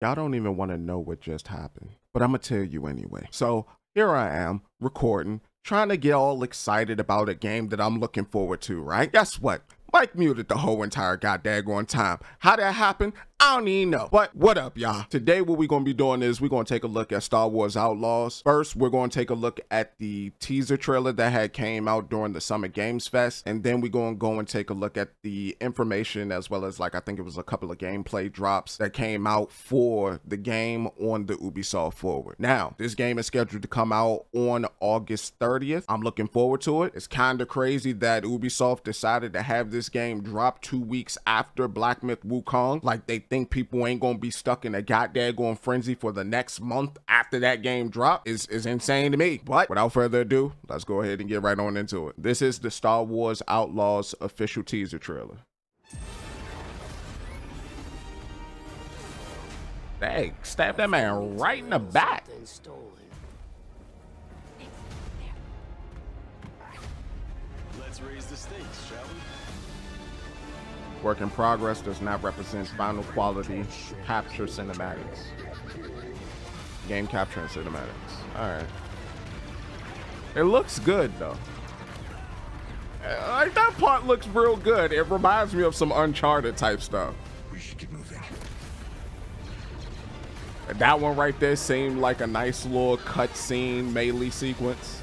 Y'all don't even want to know what just happened, but I'm going to tell you anyway. So here I am recording, trying to get all excited about a game that I'm looking forward to, right? Guess what? Mic muted the whole entire goddamn time. How that happened, I don't even know. But what up, y'all? Today, what we're going to be doing is we're going to take a look at Star Wars Outlaws. First, we're going to take a look at the teaser trailer that had came out during the Summer Games Fest. And then we're going to go and take a look at the information as well as like, I think it was a couple of gameplay drops that came out for the game on the Ubisoft Forward. Now, this game is scheduled to come out on August 30th. I'm looking forward to it. It's kind of crazy that Ubisoft decided to have this game drop two weeks after Black Myth Wukong. Like they think people ain't gonna be stuck in a goddamn going frenzy for the next month after that game drop is, is insane to me. But without further ado, let's go ahead and get right on into it. This is the Star Wars Outlaws official teaser trailer. Dang, stab that man right in the back. Let's raise the stakes, shall we? Work in progress does not represent final quality capture cinematics. Game capture and cinematics. Alright. It looks good though. Like that part looks real good. It reminds me of some Uncharted type stuff. We should get moving. That one right there seemed like a nice little cutscene melee sequence.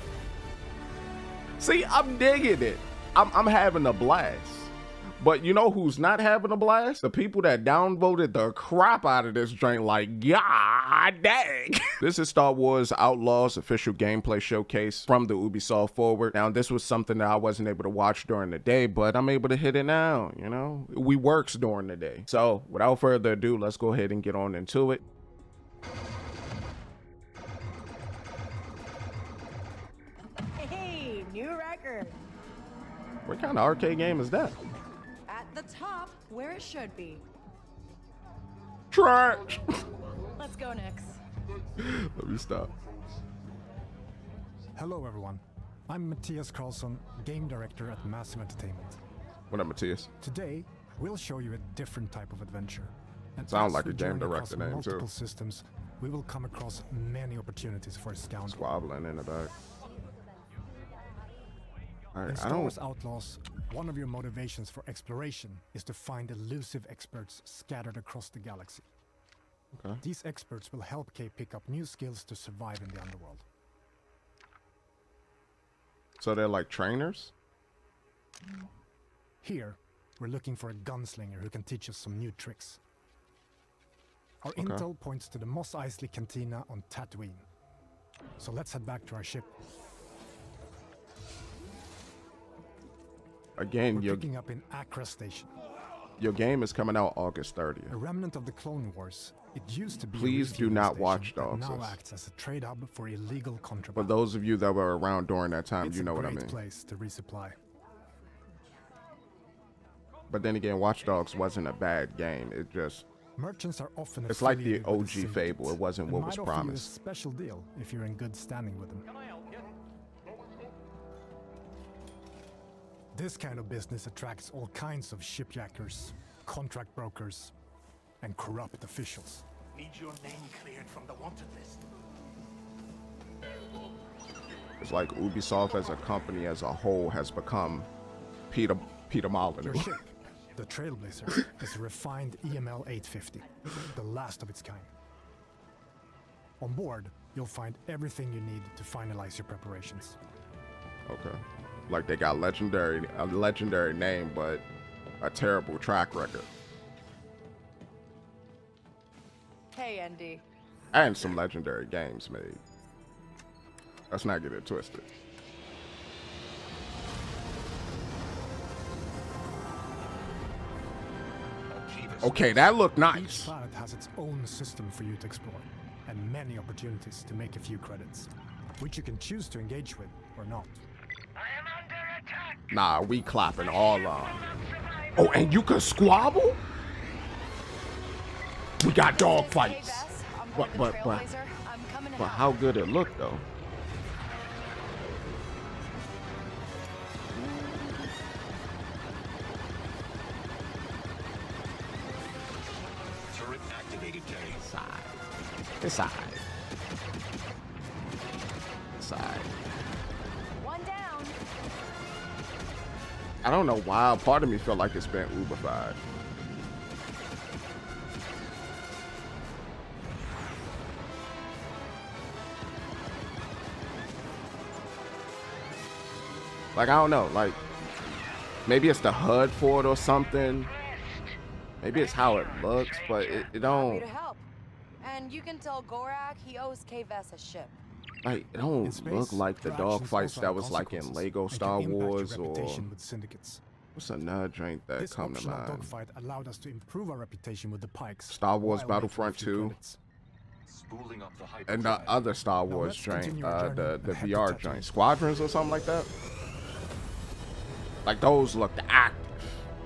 See, I'm digging it. I'm, I'm having a blast. But you know who's not having a blast? The people that downvoted the crap out of this joint like, god dang. this is Star Wars Outlaws official gameplay showcase from the Ubisoft Forward. Now, this was something that I wasn't able to watch during the day, but I'm able to hit it now, you know? We works during the day. So without further ado, let's go ahead and get on into it. Hey, new record. What kind of arcade game is that? At the top, where it should be. Trash. Let's go, Nix. Let me stop. Hello everyone, I'm Matthias Karlsson, game director at Massive Entertainment. What up, Matthias? Today, we'll show you a different type of adventure. And Sound like a game director name, too. systems, we will come across many opportunities for a scoundrel. Squabbling in the back. In Star. Wars Outlaws, one of your motivations for exploration is to find elusive experts scattered across the galaxy. Okay. These experts will help Kay pick up new skills to survive in the underworld. So they're like trainers? Here, we're looking for a gunslinger who can teach us some new tricks. Our Okay. intel points to the Mos Eisley Cantina on Tatooine. So let's head back to our ship. Again, We're your picking up in Accra Station, your game is coming out August a 30th. remnant of the Clone Wars. It used to be Please do not watch Dogs now acts as a trade hub for illegal For contraband. those of you that were around during that time, it's you know what I great mean. place to resupply. But then again, Watch Dogs wasn't a bad game. It just Merchants are often It's like the OG Fable. It wasn't what was a promised. special deal if you're in good standing with them. This kind of business attracts all kinds of shipjackers, contract brokers, and corrupt officials. Need your name cleared from the wanted list. it's like Ubisoft as a company as a whole has become Peter Peter Your ship, the Trailblazer, is a refined EML 850, the last of its kind. On board, you'll find everything you need to finalize your preparations. Okay. Like they got legendary a legendary name, but a terrible track record. Hey, Andy. And some legendary games made. Let's not get it twisted. Okay, that looked Each nice. planet has its own system for you to explore, and many opportunities to make a few credits, which you can choose to engage with or not. Nah, we clapping all on. Oh, and you can squabble? We got dog fights. But- but- but- Trailblazer. I'm coming to But how good it looked though. Turret activated, Kay. Side. I don't know why. Part of me felt like it's been Uberfied. Like I don't know. Like maybe it's the HUD for it or something. Maybe it's how it looks, but it, it don't. And you can tell Gorak he owes a ship. Like, it don't space, look like the dog fights that was like in Lego Star Wars or what's another drink that this come to mind? Allowed us to improve our reputation with the Pikes. Star Wars Battlefront 2. and the other Star Wars drink, uh, the the VR drink, Squadrons or something like that. Like those looked active,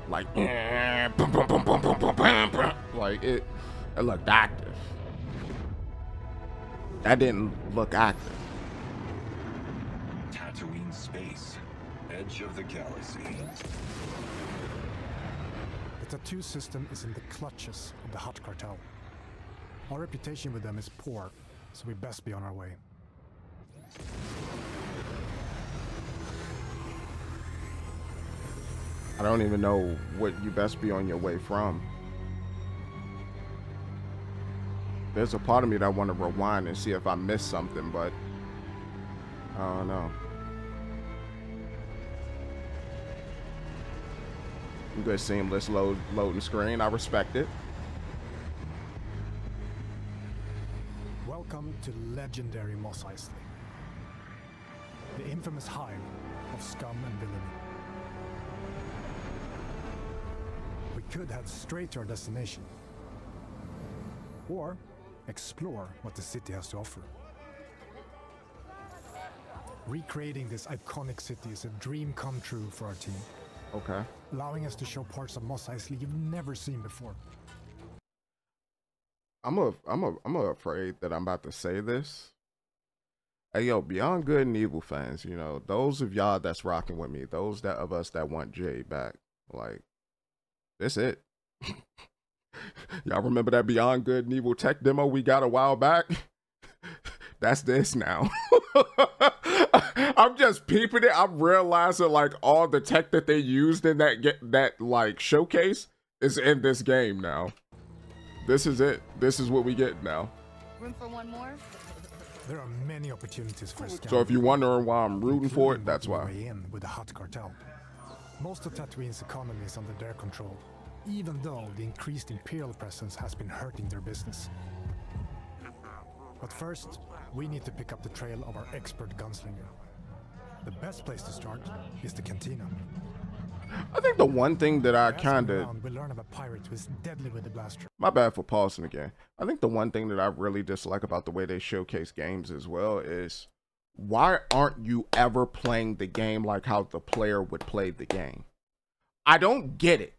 like like it, it looked active. That didn't look active. Tatooine space. Edge of the galaxy. The Tatoo system is in the clutches of the Hutt Cartel. Our reputation with them is poor, so we best be on our way. I don't even know what you best be on your way from. There's a part of me that I want to rewind and see if I missed something, but I don't know. Good seamless load loading screen. I respect it. Welcome to legendary Mos Eisley. The infamous hive of scum and villainy. We could head straight to our destination. Or explore what the city has to offer. Recreating this iconic city is a dream come true for our team, Okay. allowing us to show parts of Mos Eisley you've never seen before. I'm a, I'm a, I'm a afraid that I'm about to say this. Hey yo, Beyond Good and Evil fans, you know those of y'all that's rocking with me, those that of us that want Jay back, like that's it. y'all remember that Beyond Good and Evil tech demo we got a while back? that's this now. I'm just peeping it. I'm realizing like all the tech that they used in that get that like showcase is in this game now. This is it. This is what we get now. Room for one more? There are many opportunities for scam. So if you're wondering why I'm rooting for it, that's making our why. in with the Hutt Cartel. Most of Tatooine's economy is under their control, even though the increased Imperial presence has been hurting their business. But first, we need to pick up the trail of our expert gunslinger. The best place to start is the cantina. I think the one thing that I kind of we learn of a pirate who is deadly with the blaster. my bad for pausing again. I think the one thing that I really dislike about the way they showcase games as well is why aren't you ever playing the game like how the player would play the game? I don't get it.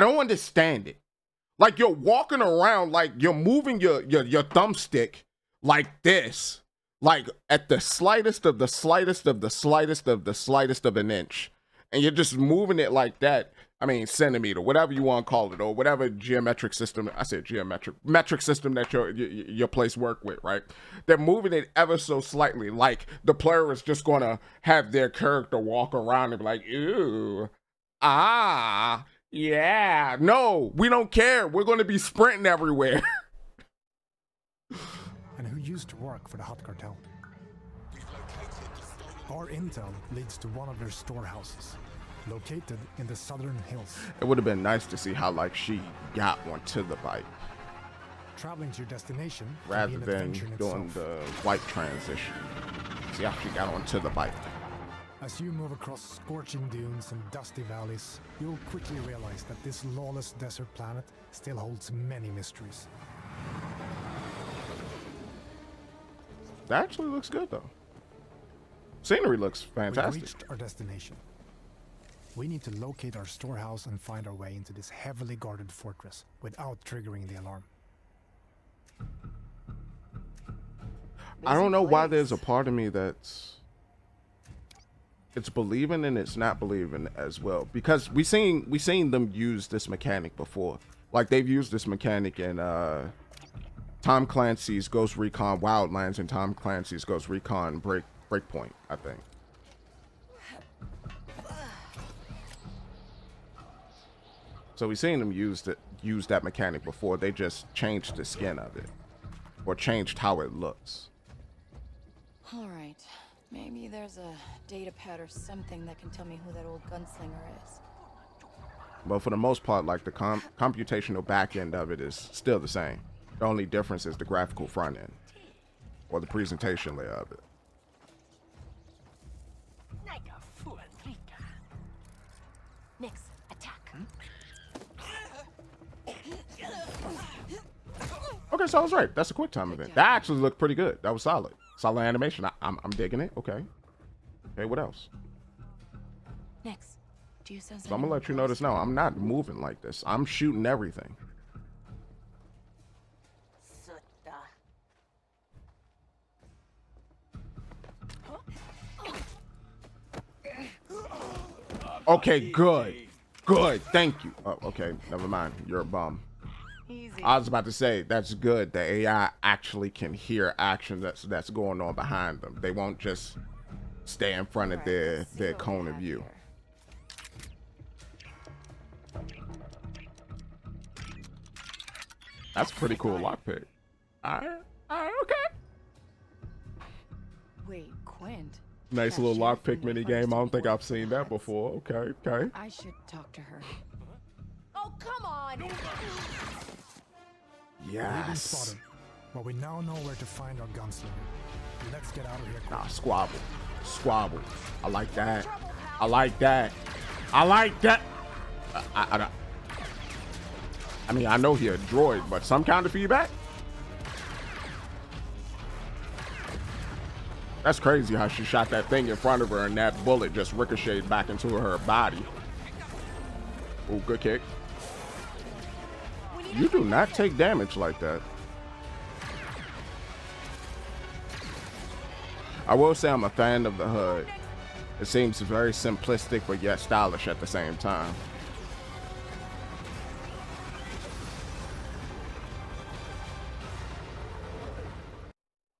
I don't understand it. Like you're walking around like you're moving your your, your thumbstick like this, like at the slightest of the slightest of the slightest of the slightest of an inch. And you're just moving it like that. I mean, centimeter, whatever you want to call it, or whatever geometric system. I said geometric metric system that your your, place work with, right? They're moving it ever so slightly, like the player is just gonna have their character walk around and be like, "Ooh, ah, yeah." No, we don't care. We're gonna be sprinting everywhere. and who used to work for the Hutt Cartel. Our intel leads to one of their storehouses, located in the southern hills. it would have been nice to see how like she got onto the bike Traveling to your destination rather than doing itself. the white transition. See how she got onto the bike. As you move across scorching dunes and dusty valleys, you'll quickly realize that this lawless desert planet still holds many mysteries. That actually looks good though. Scenery looks fantastic. We've reached our destination. We need to locate our storehouse and find our way into this heavily guarded fortress without triggering the alarm. I don't know why there's a part of me that's it's believing and it's not believing as well because we seen we seen them use this mechanic before. Like they've used this mechanic in uh Tom Clancy's Ghost Recon Wildlands and Tom Clancy's Ghost Recon Break Breakpoint, I think. So we've seen them use that use that mechanic before. They just changed the skin of it, or changed how it looks. All right. Maybe there's a data pad or something that can tell me who that old gunslinger is. But for the most part, like the com computational back end of it is still the same. The only difference is the graphical front end, or the presentation layer of it. Nix, attack. Okay, so I was right. That's a quick time event. That actually looked pretty good. That was solid. Solid animation. I, I'm, I'm digging it. Okay. Okay, what else? Nix, do you sense So I'm gonna let you know this now. I'm not moving like this. I'm shooting everything. Okay, good. Good. Thank you. Oh, okay, never mind. You're a bum. Easy. I was about to say that's good. The AI actually can hear action that's that's going on behind them. They won't just stay in front of their their cone of view. here. That's a pretty cool lockpick. Alright, alright, okay. Wait, Quint. Nice That little sheriff lockpick mini game. I don't think I've seen that before. Okay, okay. I should talk to her. Oh, come on! Yes. but we now know where to find our gunslinger. Let's get out of here. Nah, squabble. Squabble. I like that. I like that. I like that. I, I, I, don't- I mean, I know he a droid, but some kind of feedback? That's crazy how she shot that thing in front of her and that bullet just ricocheted back into her body. Oh, good kick. You do not take damage like that. I will say I'm a fan of the HUD. It seems very simplistic but yet stylish at the same time.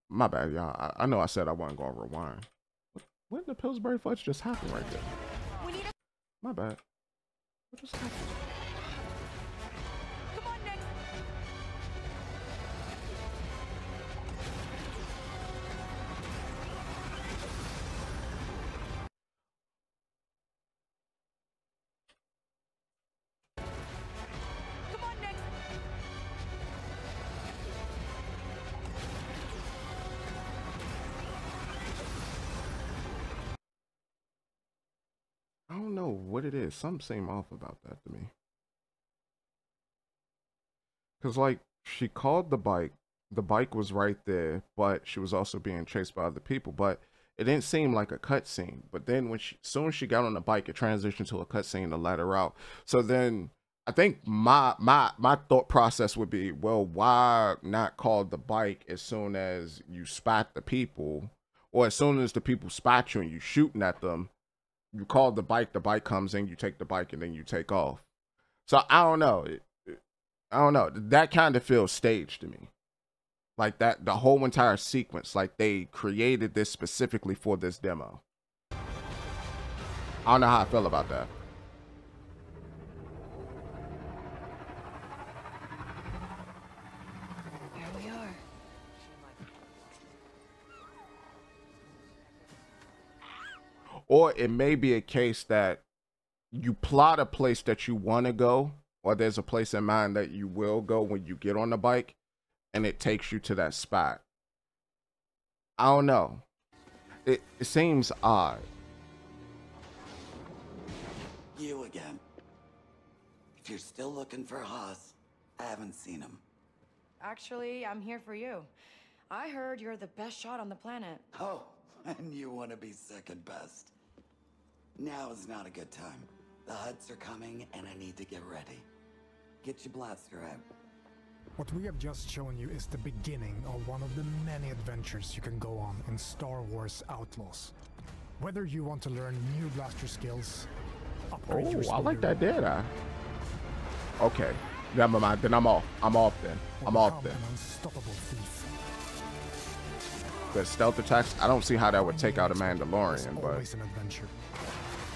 My bad, y'all. I, I know I said I wasn't gonna rewind. What, when the Pillsbury fudge just happened right there? We need a. My bad. What just happened? What it is. Something seemed off about that to me. Cause like she called the bike, the bike was right there, but she was also being chased by other people. But it didn't seem like a cutscene. But then when she, soon as she got on the bike, it transitioned to a cutscene to let her out. So then I think my my my thought process would be, well, why not call the bike as soon as you spot the people, or as soon as the people spot you and you shooting at them, you call the bike, the bike comes in, you take the bike, and then you take off. So I don't know. I don't know. That kind of feels staged to me. Like that, the whole entire sequence, like they created this specifically for this demo. I don't know how I feel about that. Or it may be a case that you plot a place that you want to go, or there's a place in mind that you will go when you get on the bike, and it takes you to that spot. I don't know. It, it seems odd. You again. If you're still looking for Haas, I haven't seen him. Actually, I'm here for you. I heard you're the best shot on the planet. Oh, and you want to be second best. Now is not a good time. The Hutts are coming, and I need to get ready. Get your blaster out. What we have just shown you is the beginning of one of the many adventures you can go on in Star Wars Outlaws. Whether you want to learn new blaster skills, upgrade your Oh, I like that dead eye. Okay. Never mind. Then I'm off. I'm off then. I'm off then. an unstoppable thief. The stealth attacks. I don't see how that would take out a There's Mandalorian, but always an adventure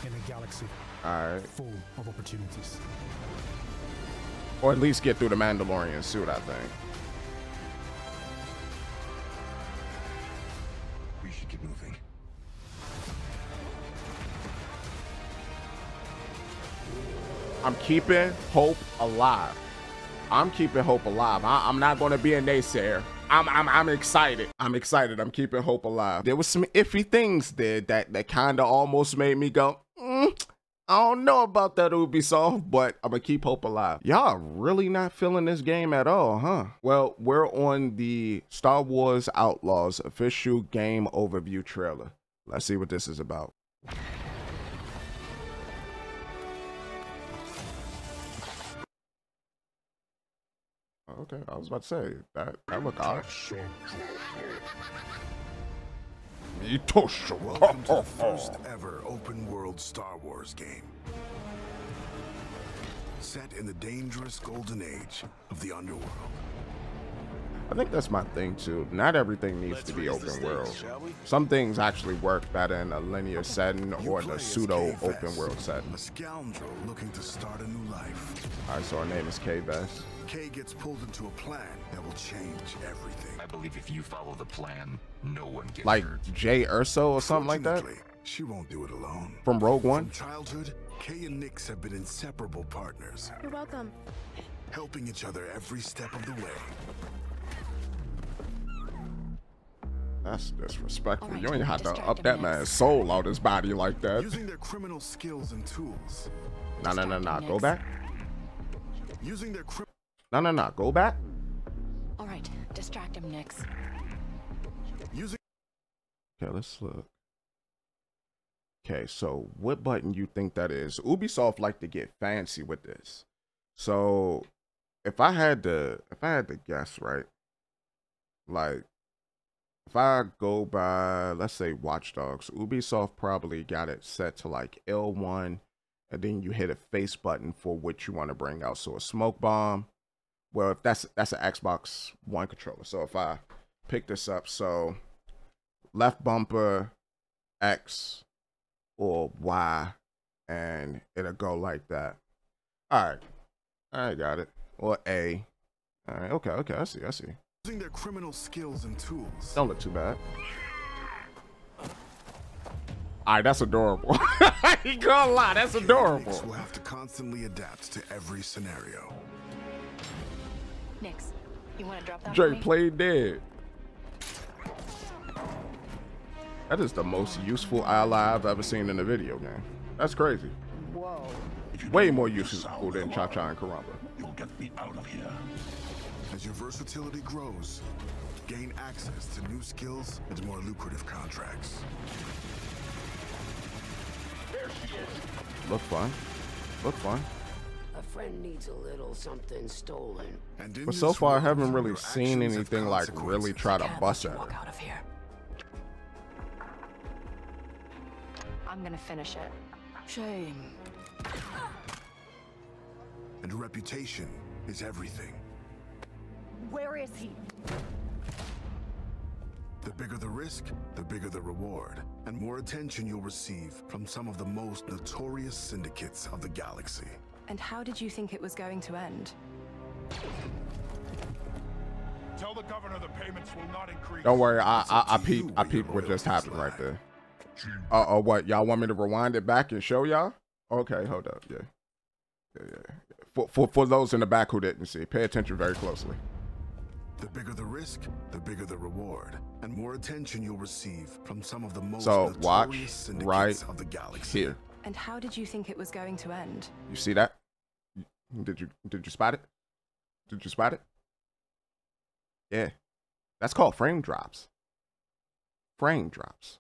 in a galaxy all right. full of opportunities. Or at least get through the Mandalorian suit. I think. We should get moving. I'm keeping hope alive. I'm keeping hope alive. I, am not going to be a naysayer. I'm, I'm I'm excited. I'm excited. I'm keeping hope alive. There was some iffy things there that that kind of almost made me go. "Mm, I don't know about that Ubisoft, but I'm gonna keep hope alive. Y'all really not feeling this game at all, huh? Well, we're on the Star Wars Outlaws official game overview trailer. Let's see what this is about. Okay, I was about to say that that look odd. Itosho. Welcome oh, to the oh, oh. first ever open world Star Wars game. Set in the dangerous golden age of the underworld. I think that's my thing too. Not everything needs Let's to be open stakes, world. shall? Some things actually work better in a linear setting You or in a pseudo Kay open world setting. A scoundrel looking to start a new life. Alright, so our name is K Best. Kay gets pulled into a plan that will change everything. I believe if you follow the plan, no one gets Like hurt. Jay Urso or something like that? She won't do it alone. From Rogue One. From One? childhood, Kay and Nix have been inseparable partners, You're welcome. helping each other every step of the way. That's disrespectful. Alright, you ain't have to up that next. man's soul out his body like that. Using their criminal skills and tools. No, no, no, no. Go back. Using their cri- No, no, no. Go back. All right, distract him, Nix. using Okay, let's look. Okay, so what button you think that is? Ubisoft like to get fancy with this. So if I had to if I had to guess, right? Like if I go by let's say Watch Dogs, Ubisoft probably got it set to like L1 and then you hit a face button for what you want to bring out. So a smoke bomb. Well, if that's that's an Xbox One controller. So if I pick this up, so left bumper X or Y and it'll go like that. All right. I got it. Or A. All right. Okay. Okay. I see. I see. using their criminal skills and tools. Don't look too bad. All right. That's adorable. you gonna lie. That's adorable. Will have to constantly adapt to every scenario. Nix, you want to drop that for played dead. That is the most useful ally I've ever seen in a video game. That's crazy. Whoa. Way more useful than Cha Cha and Karamba. You'll get me out of here. As your versatility grows, gain access to new skills and more lucrative contracts. There she is. Look fun. Look fun. A friend needs a little something stolen. And in But so far, I haven't really seen anything like really try to bust let at walk her. out of here. I'm gonna finish it. Shame. And reputation is everything. Where is he? The bigger the risk, the bigger the reward, and more attention you'll receive from some of the most notorious syndicates of the galaxy. And how did you think it was going to end? Tell the governor the payments will not increase. Don't worry, I I, up I to peeped I where your peeped what just happened right there. Uh oh, what y'all want me to rewind it back and show y'all? Okay, hold up, yeah, yeah, yeah. For for for those in the back who didn't see, pay attention very closely. The bigger the risk, the bigger the reward, and more attention you'll receive from some of the most So watch notorious syndicates right of the galaxy. here. And how did you think it was going to end? You see that? Did you did you spot it? Did you spot it? Yeah, that's called frame drops. Frame drops.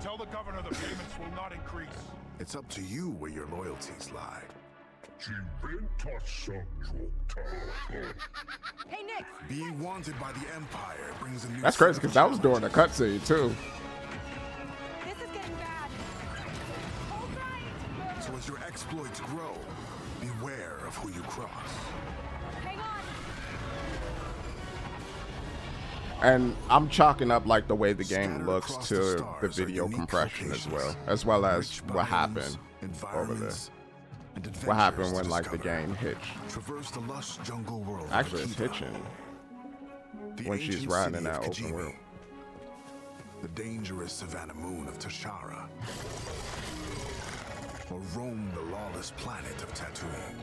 Tell the governor the payments will not increase. It's up to you where your loyalties lie. Hey, Nick. Being wanted by the Empire brings a new That's crazy because that was during the cutscene too. So as your exploits grow, beware of who you cross. Hang on! And I'm chalking up like the way the game looks to the video compression as well, as well as what happened over there. What happened when like the game hitched. The lush jungle world. Actually, it's Kiva, hitching the when she's riding in that open Kijimi, world. The dangerous savannah moon of Toshara. Or roam the lawless planet of Tatooine.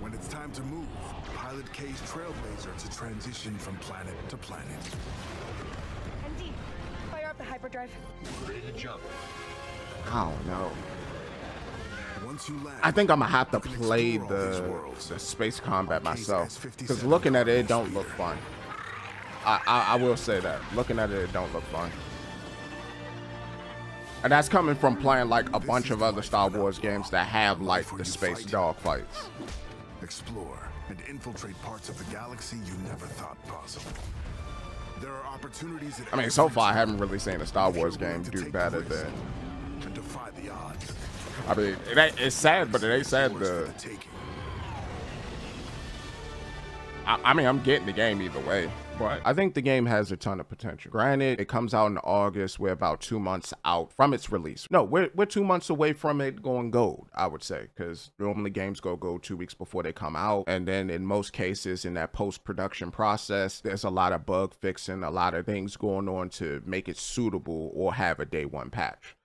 When it's time to move, pilot K's Trailblazer to transition from planet to planet. ND, fire up the hyperdrive. Ready to jump. Oh, I don't. Once you land, I think I'm gonna have to play explore all these the, worlds. the space combat myself because looking at it, it don't look fun. I, I I will say that looking at it, it don't look fun. And that's coming from playing like a bunch of other Star Wars games that have like the space dogfights. Explore and infiltrate parts of the galaxy you never thought possible. There are opportunities at I mean, so far I haven't really seen a Star Wars game do better than. and defy the odds. I mean, it ain't, it's sad, but it ain't sad the. I, I mean, I'm getting the game either way, but I think the game has a ton of potential. Granted, it comes out in August. We're about two months out from its release. No, we're, we're two months away from it going gold, I would say, because normally games go gold two weeks before they come out. And then in most cases, in that post production process, there's a lot of bug fixing, a lot of things going on to make it suitable or have a day one patch.